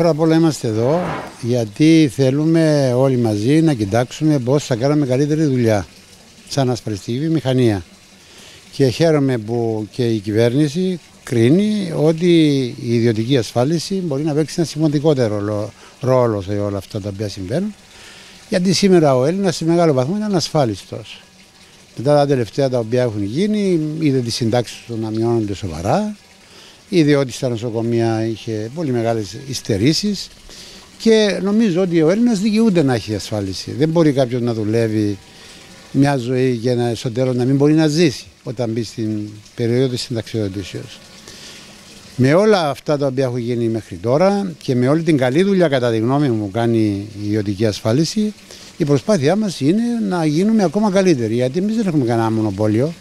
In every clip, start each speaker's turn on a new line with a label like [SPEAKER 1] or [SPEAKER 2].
[SPEAKER 1] Πρώτα απ' όλα είμαστε εδώ γιατί θέλουμε όλοι μαζί να κοιτάξουμε πώς θα κάνουμε καλύτερη δουλειά σαν ασφαλιστική βιομηχανία. Και χαίρομαι που και η κυβέρνηση κρίνει ότι η ιδιωτική ασφάλιση μπορεί να παίξει ένα σημαντικότερο ρόλο σε όλα αυτά τα οποία συμβαίνουν. Γιατί σήμερα ο Έλληνας σε μεγάλο βαθμό είναι ανασφάλιστο. Μετά τα τελευταία τα οποία έχουν γίνει, είδε τις συντάξεις του να μειώνονται σοβαρά, είδε ότι στα νοσοκομεία είχε πολύ μεγάλες υστερήσεις και νομίζω ότι ο Έλληνας δικαιούται να έχει ασφάλιση. Δεν μπορεί κάποιος να δουλεύει μια ζωή για να στο να μην μπορεί να ζήσει όταν μπει στην περίοδο της συνταξιοδοτήσεως. Με όλα αυτά τα οποία έχουν γίνει μέχρι τώρα και με όλη την καλή δουλειά κατά τη γνώμη μου που κάνει η ιδιωτική ασφάλιση, η προσπάθειά μας είναι να γίνουμε ακόμα καλύτεροι. Γιατί εμείς δεν έχουμε κανένα μονοπόλιο.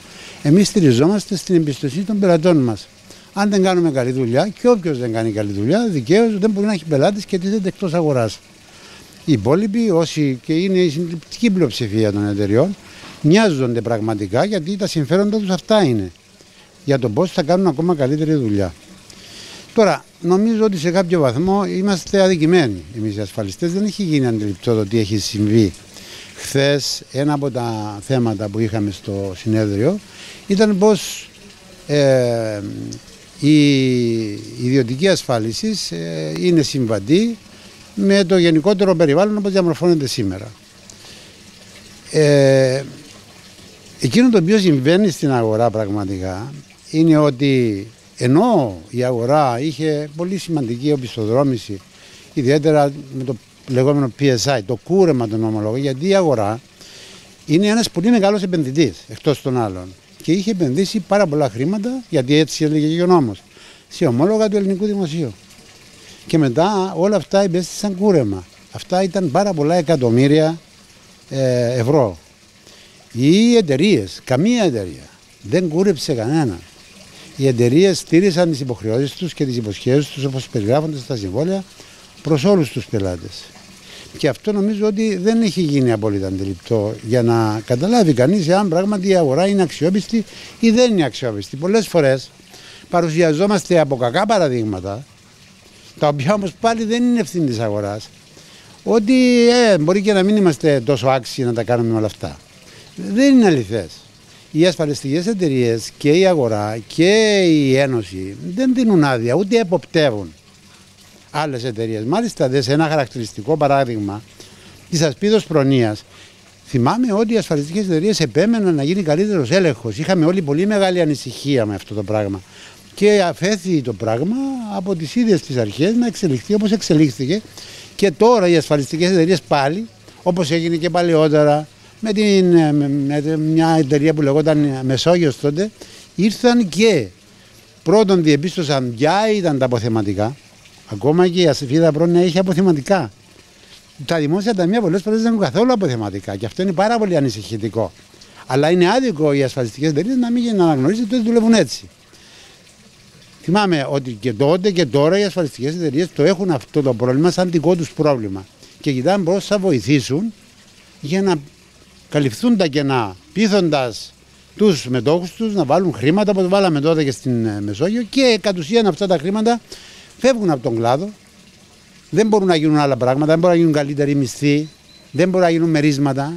[SPEAKER 1] Εμείς στηριζόμαστε στην εμπιστοσύνη των πελατών μας. Αν δεν κάνουμε καλή δουλειά και όποιος δεν κάνει καλή δουλειά, δικαίως δεν μπορεί να έχει πελάτες και τίθεται εκτός αγοράς. Οι υπόλοιποι, όσοι και είναι η συντριπτική πλειοψηφία των εταιριών, νοιάζονται πραγματικά γιατί τα συμφέροντα τους αυτά είναι. Για το πώς θα κάνουν ακόμα καλύτερη δουλειά. Τώρα, νομίζω ότι σε κάποιο βαθμό είμαστε αδικημένοι εμείς οι ασφαλιστές. Δεν έχει γίνει αντιληπτό το τι έχει συμβεί. Χθες, ένα από τα θέματα που είχαμε στο συνέδριο ήταν πω ε, η ιδιωτική ασφάλιση ε, είναι συμβατή με το γενικότερο περιβάλλον όπως διαμορφώνεται σήμερα. Ε, εκείνο το οποίο συμβαίνει στην αγορά πραγματικά είναι ότι ενώ η αγορά είχε πολύ σημαντική οπισθοδρόμηση ιδιαίτερα με το λεγόμενο PSI, το κούρεμα των ομολόγων γιατί η αγορά είναι ένας πολύ μεγάλος επενδυτής εκτός των άλλων και είχε επενδύσει πάρα πολλά χρήματα, γιατί έτσι έλεγε και ο νόμος, σε ομόλογα του ελληνικού δημοσίου. Και μετά όλα αυτά υπέστησαν κούρεμα. Αυτά ήταν πάρα πολλά εκατομμύρια ε, ευρώ. Οι εταιρείες, καμία εταιρεία, δεν κούρεψε κανένα. Οι εταιρείες στήρισαν τις υποχρεώσεις τους και τις υποσχέσεις τους όπως περιγράφονται στα συμβόλαια προς όλους τους πελάτες. Και αυτό νομίζω ότι δεν έχει γίνει απόλυτα αντιληπτό για να καταλάβει κανείς αν πράγματι η αγορά είναι αξιόπιστη ή δεν είναι αξιόπιστη. Πολλές φορές παρουσιαζόμαστε από κακά παραδείγματα, τα οποία όμως πάλι δεν είναι ευθύνη της αγοράς, ότι ε, μπορεί και να μην είμαστε τόσο άξιοι να τα κάνουμε όλα αυτά. Δεν είναι αληθές. Οι ασφαλιστικές εταιρείες και η αγορά και η Ένωση δεν δίνουν άδεια, ούτε εποπτεύουν άλλες εταιρείες. Μάλιστα, δες σε ένα χαρακτηριστικό παράδειγμα της ασπίδος προνοίας, θυμάμαι ότι οι ασφαλιστικές εταιρείες επέμεναν να γίνει καλύτερος έλεγχος. Είχαμε όλοι πολύ μεγάλη ανησυχία με αυτό το πράγμα. Και αφέθη το πράγμα από τις ίδιες τις αρχές να εξελιχθεί όπως εξελίχθηκε. Και τώρα οι ασφαλιστικές εταιρείες πάλι, όπως έγινε και παλαιότερα, με, την, με μια εταιρεία που λεγόταν Μεσόγειος τότε, ήρθαν και πρώτον διεπίστωσαν ποια ήταν τα αποθεματικά Ακόμα και η ασφίδα πρόνοια έχει αποθεματικά. Τα δημόσια ταμεία πολλές φορές δεν έχουν καθόλου αποθεματικά και αυτό είναι πάρα πολύ ανησυχητικό. Αλλά είναι άδικο οι ασφαλιστικές εταιρείες να μην να αναγνωρίζετε ότι δουλεύουν έτσι. Θυμάμαι ότι και τότε και τώρα οι ασφαλιστικές εταιρείες το έχουν αυτό το πρόβλημα σαν δικό τους πρόβλημα. Και κοιτάνε πώς θα βοηθήσουν για να καλυφθούν τα κενά, πείθοντας τους μετόχους τους να βάλουν χρήματα όπως βάλαμε τότε και στην ε, Μεσόγειο και κατ' ουσίαν αυτά τα χρήματα φεύγουν από τον κλάδο. Δεν μπορούν να γίνουν άλλα πράγματα, δεν μπορούν να γίνουν καλύτεροι μισθοί, δεν μπορούν να γίνουν μερίσματα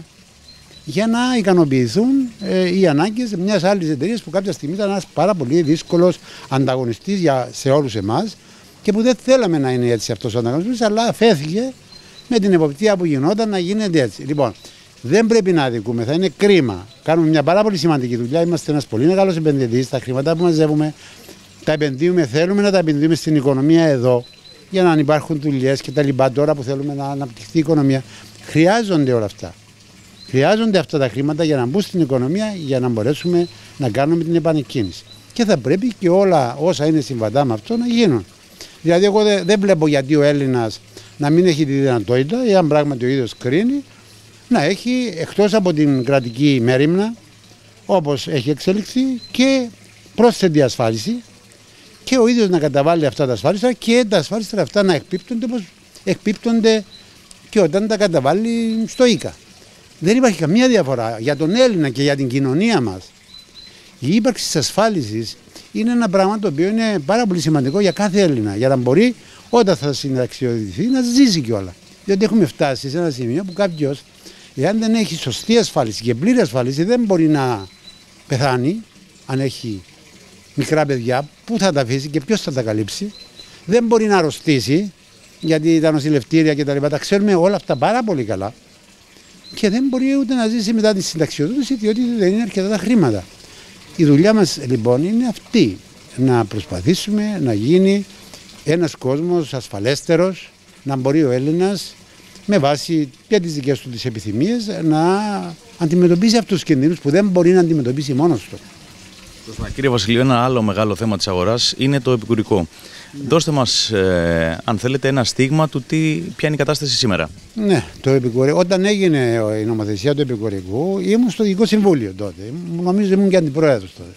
[SPEAKER 1] για να ικανοποιηθούν ε, οι ανάγκες μιας άλλης εταιρείας που κάποια στιγμή ήταν ένας πάρα πολύ δύσκολος ανταγωνιστής σε όλους εμάς και που δεν θέλαμε να είναι έτσι αυτός ο ανταγωνισμός, αλλά φέθηκε με την εποπτεία που γινόταν να γίνεται έτσι. Λοιπόν, δεν πρέπει να αδικούμε, θα είναι κρίμα. Κάνουμε μια πάρα πολύ σημαντική δουλειά. Είμαστε ένας πολύ μεγάλος επενδυτής. Τα χρήματα που μαζεύουμε τα επενδύουμε, θέλουμε να τα επενδύουμε στην οικονομία εδώ για να υπάρχουν δουλειές και τα λοιπά. Τώρα που θέλουμε να αναπτυχθεί η οικονομία, χρειάζονται όλα αυτά. Χρειάζονται αυτά τα χρήματα για να μπουν στην οικονομία για να μπορέσουμε να κάνουμε την επανεκκίνηση. Και θα πρέπει και όλα όσα είναι συμβατά με αυτό να γίνουν. Δηλαδή, εγώ δεν βλέπω γιατί ο Έλληνας να μην έχει τη δυνατότητα, εάν πράγματι ο ίδιος κρίνει, να έχει εκτός από την κρατική μέρημνα, όπως έχει εξελιχθεί, και πρόσθετη ασφάλιση και ο ίδιος να καταβάλει αυτά τα ασφάλιστρα και τα ασφάλιστρα αυτά να εκπίπτονται όπως εκπίπτονται και όταν τα καταβάλει στο ΙΚΑ. Δεν υπάρχει καμία διαφορά για τον Έλληνα και για την κοινωνία μας. Η ύπαρξη της ασφάλισης είναι ένα πράγμα το οποίο είναι πάρα πολύ σημαντικό για κάθε Έλληνα. Για να μπορεί όταν θα συνταξιοδοτηθεί να ζήσει κιόλας. Διότι έχουμε φτάσει σε ένα σημείο που κάποιος, εάν δεν έχει σωστή ασφάλιση και πλήρη ασφάλιση, δεν μπορεί να πεθάνει αν έχει μικρά παιδιά, πού θα τα αφήσει και ποιος θα τα καλύψει. Δεν μπορεί να αρρωστήσει, γιατί τα νοσηλευτήρια και τα λοιπά, τα ξέρουμε όλα αυτά πάρα πολύ καλά. Και δεν μπορεί ούτε να ζήσει μετά τη συνταξιοδότηση, διότι δεν είναι αρκετά τα χρήματα. Η δουλειά μας λοιπόν είναι αυτή, να προσπαθήσουμε να γίνει ένας κόσμος ασφαλέστερος, να μπορεί ο Έλληνας με βάση και τις δικές του τις επιθυμίες να αντιμετωπίσει αυτούς τους κινδύνους που δεν μπορεί να αντιμετωπίσει μόνος του.
[SPEAKER 2] Κύριε Βασιλείο, ένα άλλο μεγάλο θέμα της αγοράς είναι το επικουρικό. Ναι. Δώστε μας, ε, αν θέλετε, ένα στίγμα του τι, ποια είναι η κατάσταση σήμερα.
[SPEAKER 1] Ναι, το επικουρικό. Όταν έγινε η νομοθεσία του επικουρικού, ήμουν στο Δικό Συμβούλιο τότε. Νομίζω ήμουν και αντιπρόεδρος τότε.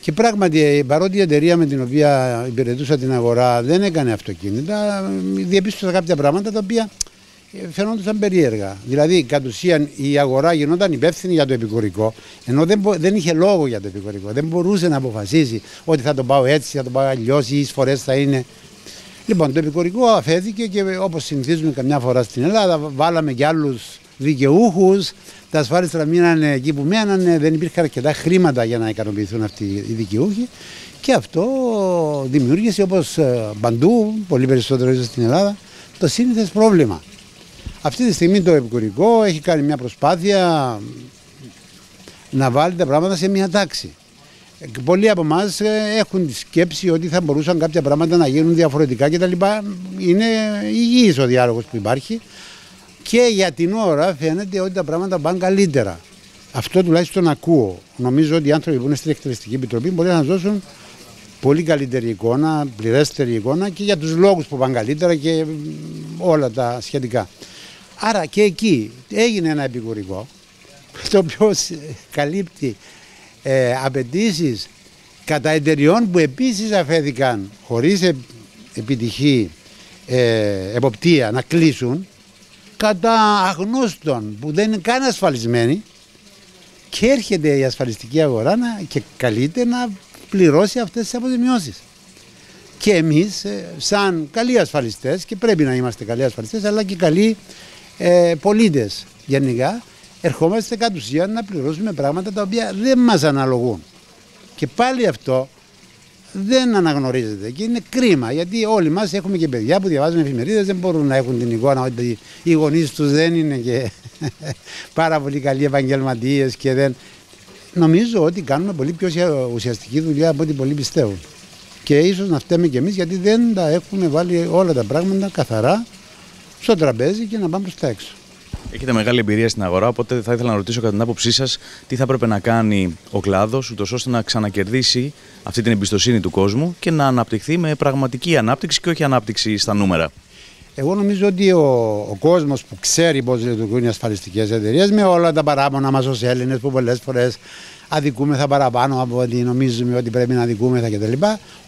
[SPEAKER 1] Και πράγματι, παρότι η εταιρεία με την οποία υπηρετούσα την αγορά δεν έκανε αυτοκίνητα, διαπίστωσα κάποια πράγματα τα οποία φαινόντουσαν περίεργα. Δηλαδή, κατ' ουσίαν η αγορά γινόταν υπεύθυνη για το επικουρικό, ενώ δεν, δεν είχε λόγο για το επικουρικό. Δεν μπορούσε να αποφασίσει ότι θα το πάω έτσι, θα το πάω αλλιώς, οι εισφορές θα είναι. Λοιπόν, το επικουρικό αφέθηκε και όπως συνηθίζουμε καμιά φορά στην Ελλάδα, βάλαμε και άλλους δικαιούχους. Τα ασφάλιστρα μείνανε εκεί που μένανε, δεν υπήρχαν αρκετά χρήματα για να ικανοποιηθούν αυτοί οι δικαιούχοι. Και αυτό δημιούργησε όπως ε, παντού, πολύ περισσότερο στην Ελλάδα, το σύνηθες πρόβλημα. Αυτή τη στιγμή το επικουρικό έχει κάνει μια προσπάθεια να βάλει τα πράγματα σε μια τάξη. Πολλοί από εμάς ε, έχουν τη σκέψη ότι θα μπορούσαν κάποια πράγματα να γίνουν διαφορετικά κτλ. Είναι υγιής ο διάλογος που υπάρχει και για την ώρα φαίνεται ότι τα πράγματα πάνε καλύτερα. Αυτό τουλάχιστον ακούω. Νομίζω ότι οι άνθρωποι που είναι στην Εκτελεστική Επιτροπή μπορεί να δώσουν πολύ καλύτερη εικόνα, πληρέστερη εικόνα και για τους λόγους που πάνε καλύτερα και όλα τα σχετικά. Άρα και εκεί έγινε ένα επικουρικό το οποίο καλύπτει ε, απαιτήσεις κατά εταιριών που επίσης αφέθηκαν χωρίς επιτυχή ε, εποπτεία να κλείσουν κατά αγνώστων που δεν είναι καν ασφαλισμένοι και έρχεται η ασφαλιστική αγορά να, και καλείται να πληρώσει αυτές τις αποζημιώσεις. Και εμείς ε, σαν καλοί ασφαλιστές και πρέπει να είμαστε καλοί ασφαλιστές αλλά και καλοί ε, πολίτες γενικά ερχόμαστε κατ' ουσίαν να πληρώσουμε πράγματα τα οποία δεν μας αναλογούν. Και πάλι αυτό δεν αναγνωρίζεται και είναι κρίμα γιατί όλοι μας έχουμε και παιδιά που διαβάζουν εφημερίδες δεν μπορούν να έχουν την εικόνα ότι οι γονείς τους δεν είναι και πάρα πολύ καλοί επαγγελματίες και δεν... Νομίζω ότι κάνουμε πολύ πιο ουσιαστική δουλειά από ό,τι πολλοί πιστεύουν. Και ίσως να φταίμε κι εμείς γιατί δεν τα έχουμε βάλει όλα τα πράγματα καθαρά στο τραπέζι και να πάμε προς τα έξω.
[SPEAKER 2] Έχετε μεγάλη εμπειρία στην αγορά, οπότε θα ήθελα να ρωτήσω κατά την άποψή σας τι θα έπρεπε να κάνει ο κλάδος, ούτως ώστε να ξανακερδίσει αυτή την εμπιστοσύνη του κόσμου και να αναπτυχθεί με πραγματική ανάπτυξη και όχι ανάπτυξη στα νούμερα;
[SPEAKER 1] Εγώ νομίζω ότι ο, ο κόσμος που ξέρει πώς λειτουργούν οι ασφαλιστικές εταιρείες, με όλα τα παράπονα μας ως Έλληνες που πολλές φορές αδικούμεθα παραπάνω από ότι νομίζουμε ότι πρέπει να αδικούμεθα κτλ.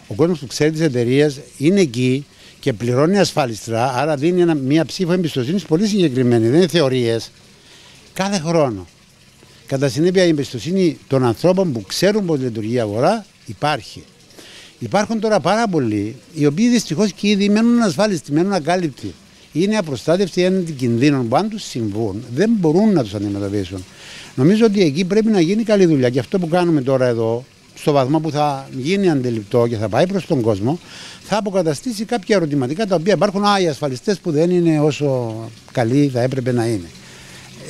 [SPEAKER 1] Ο κόσμος που ξέρει τις εταιρείες είναι εκεί και πληρώνει ασφαλιστρά, άρα δίνει ένα, μια ψήφο εμπιστοσύνης πολύ συγκεκριμένη, δεν είναι θεωρίες, κάθε χρόνο. Κατά συνέπεια, η εμπιστοσύνη των ανθρώπων που ξέρουν πώ λειτουργεί η αγορά υπάρχει. Υπάρχουν τώρα πάρα πολλοί, οι οποίοι δυστυχώς και ήδη μένουν ασφάλιστοι, μένουν ακάλυπτοι. Είναι απροστάτευτοι έναντι κινδύνων που αν τους συμβούν δεν μπορούν να τους αντιμετωπίσουν. Νομίζω ότι εκεί πρέπει να γίνει καλή δουλειά και αυτό που κάνουμε τώρα εδώ στο βαθμό που θα γίνει αντιληπτό και θα πάει προς τον κόσμο, θα αποκαταστήσει κάποια ερωτηματικά τα οποία υπάρχουν. Α, οι ασφαλιστές που δεν είναι όσο καλοί θα έπρεπε να είναι.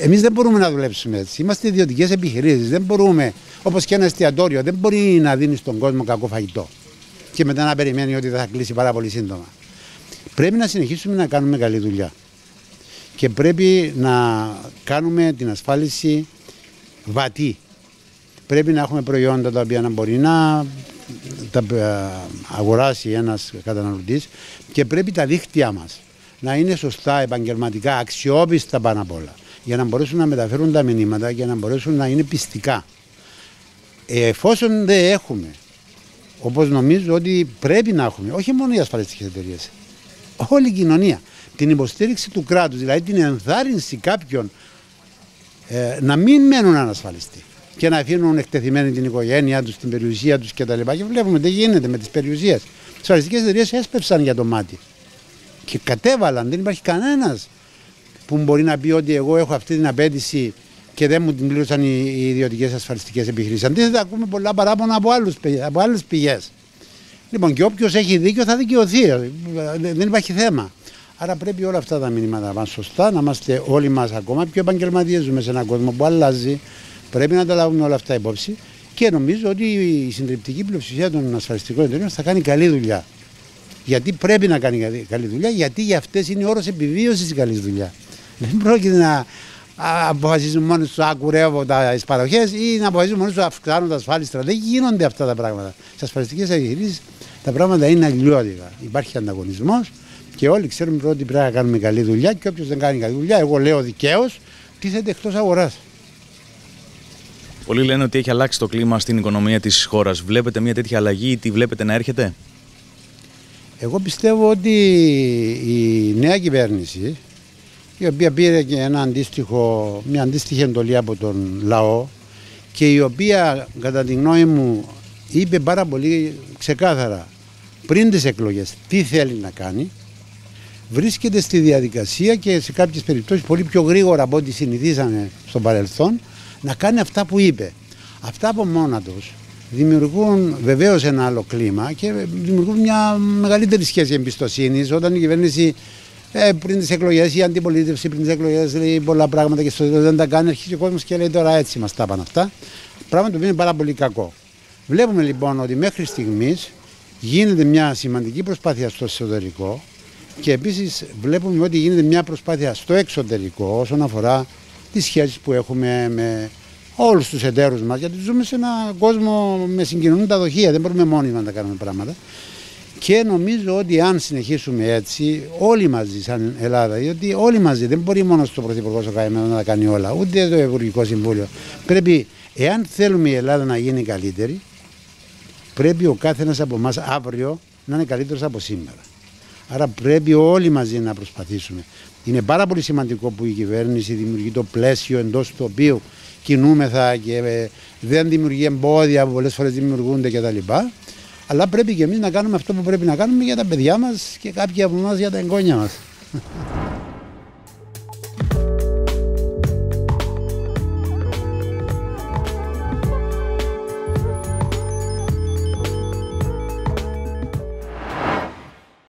[SPEAKER 1] Εμείς δεν μπορούμε να δουλέψουμε έτσι. Είμαστε ιδιωτικές επιχειρήσεις. Δεν μπορούμε, όπως και ένα εστιατόριο, δεν μπορεί να δίνεις στον κόσμο κακό φαγητό και μετά να περιμένει ότι θα κλείσει πάρα πολύ σύντομα. Πρέπει να συνεχίσουμε να κάνουμε καλή δουλειά. Και πρέπει να κάνουμε την ασφάλιση βατή πρέπει να έχουμε προϊόντα τα οποία να μπορεί να τα ε, αγοράσει ένας καταναλωτής και πρέπει τα δίκτυά μας να είναι σωστά, επαγγελματικά, αξιόπιστα πάνω απ' όλα για να μπορέσουν να μεταφέρουν τα μηνύματα και να μπορέσουν να είναι πιστικά. Εφόσον δεν έχουμε, όπως νομίζω ότι πρέπει να έχουμε, όχι μόνο οι ασφαλιστικές εταιρείες, όλη η κοινωνία, την υποστήριξη του κράτους, δηλαδή την ενθάρρυνση κάποιων ε, να μην μένουν ανασφαλιστοί και να αφήνουν εκτεθειμένη την οικογένειά τους, την περιουσία τους κτλ. Και, και βλέπουμε τι γίνεται με τις περιουσίες. Τι ασφαλιστικέ εταιρείες έσπευσαν για το μάτι. και κατέβαλαν. Δεν υπάρχει κανένας που μπορεί να πει ότι εγώ έχω αυτή την απέτηση και δεν μου την πλήρωσαν οι, οι ιδιωτικές ασφαλιστικές επιχειρήσεις. Αντίθετα, ακούμε πολλά παράπονα από, άλλους, από άλλες πηγές. Λοιπόν, και όποιος έχει δίκιο θα δικαιωθεί. Δεν υπάρχει θέμα. Άρα πρέπει όλα αυτά τα μηνύματα να πάνε σωστά, να είμαστε όλοι μας ακόμα πιο επαγγελματίες. Ζούμε σε έναν κόσμο που αλλάζει. Πρέπει να τα λάβουμε όλα αυτά υπόψη και νομίζω ότι η συντριπτική πλειοψηφία των ασφαλιστικών εταιρείων θα κάνει καλή δουλειά. Γιατί πρέπει να κάνει καλή δουλειά, γιατί για αυτές είναι όρος επιβίωσης τη καλή δουλειά. Δεν πρόκειται να αποφασίζουν μόνο τους ακουρεύω τις παροχές ή να αποφασίζουν μόνο τους αυξάνουν τα ασφάλιστρα. Δεν γίνονται αυτά τα πράγματα. Στι ασφαλιστικές επιχειρήσεις τα πράγματα είναι αλλιώτικα. Υπάρχει ανταγωνισμός και όλοι ξέρουμε ότι πρέπει να κάνουμε καλή δουλειά και όποιος δεν κάνει καλή δουλειά, εγώ λέω δικαίως, τίθεται εκτός αγοράς.
[SPEAKER 2] Πολλοί λένε ότι έχει αλλάξει το κλίμα στην οικονομία της χώρας. Βλέπετε μια τέτοια αλλαγή ή τη βλέπετε να έρχεται;
[SPEAKER 1] Εγώ πιστεύω ότι η νέα κυβέρνηση, η οποία πήρε και ένα αντίστοιχο, μια αντίστοιχη εντολή από τον λαό και η οποία κατά τη γνώμη μου είπε πάρα πολύ ξεκάθαρα πριν τις εκλογές τι θέλει να κάνει, βρίσκεται στη διαδικασία και σε κάποιες περιπτώσεις πολύ πιο γρήγορα από ό,τι συνηθίζαμε στο παρελθόν να κάνει αυτά που είπε. Αυτά από μόνα τους δημιουργούν βεβαίως ένα άλλο κλίμα και δημιουργούν μια μεγαλύτερη σχέση εμπιστοσύνης όταν η κυβέρνηση ε, πριν τις εκλογές, η αντιπολίτευση πριν τις εκλογές λέει πολλά πράγματα και στο τέλος δεν τα κάνει. Αρχίζει ο κόσμος και λέει τώρα έτσι μας τα είπαν αυτά. Πράγμα το οποίο είναι πάρα πολύ κακό. Βλέπουμε λοιπόν ότι μέχρι στιγμής γίνεται μια σημαντική προσπάθεια στο εσωτερικό και επίσης βλέπουμε ότι γίνεται μια προσπάθεια στο εξωτερικό όσον αφορά τις σχέσεις που έχουμε με όλους τους εταίρους μας, γιατί ζούμε σε έναν κόσμο με συγκοινωνούν τα δοχεία, δεν μπορούμε μόνοι να τα κάνουμε πράγματα. Και νομίζω ότι αν συνεχίσουμε έτσι, όλοι μαζί σαν Ελλάδα, διότι όλοι μαζί, δεν μπορεί μόνος στο Πρωθυπουργός ο Καημένος να τα κάνει όλα, ούτε το Υπουργικό Συμβούλιο. Πρέπει, εάν θέλουμε η Ελλάδα να γίνει καλύτερη, πρέπει ο κάθε ένας από εμάς αύριο να είναι καλύτερος από σήμερα. Άρα πρέπει όλοι μαζί να προσπαθήσουμε. Είναι πάρα πολύ σημαντικό που η κυβέρνηση δημιουργεί το πλαίσιο εντός του οποίου κινούμεθα και ε, δεν δημιουργεί εμπόδια που πολλές φορές δημιουργούνται κτλ. Αλλά πρέπει και εμείς να κάνουμε αυτό που πρέπει να κάνουμε για τα παιδιά μας και κάποιοι από εμάς για τα εγγόνια μας.